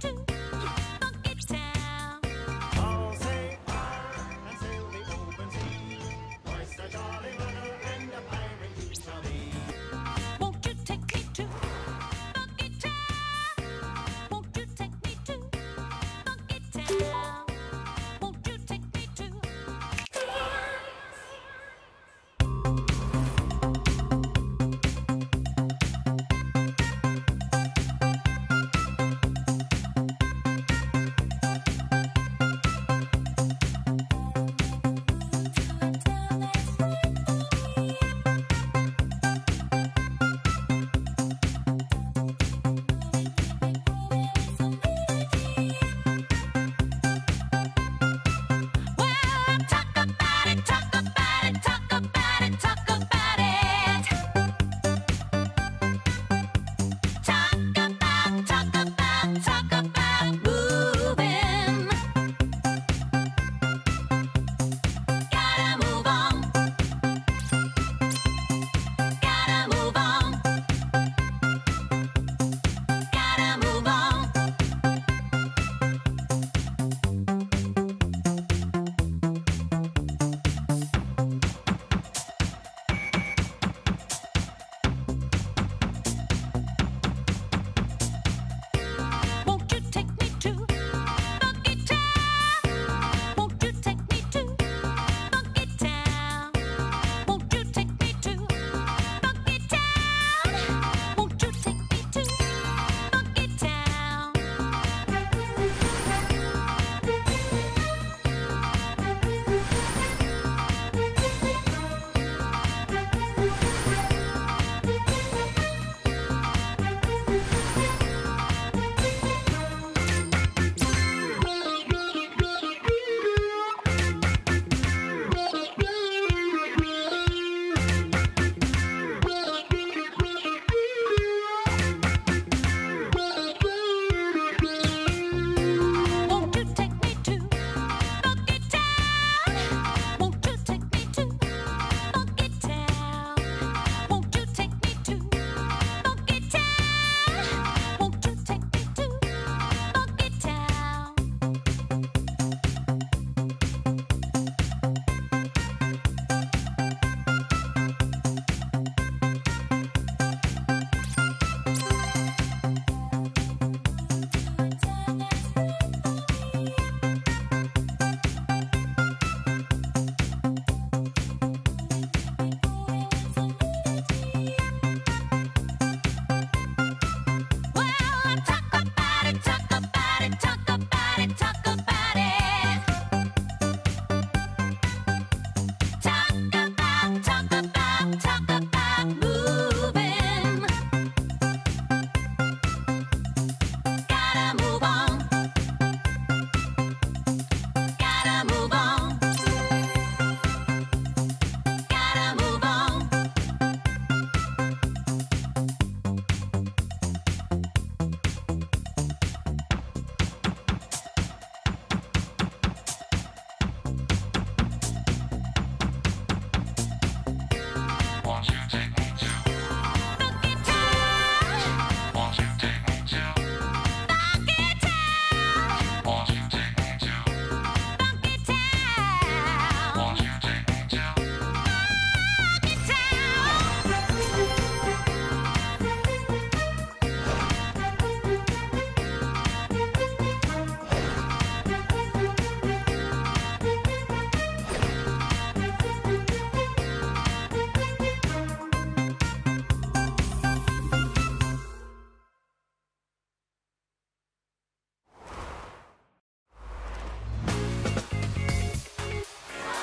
Ding.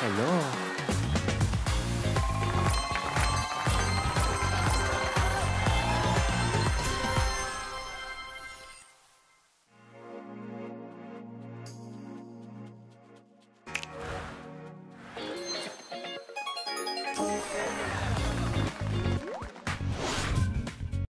Hello?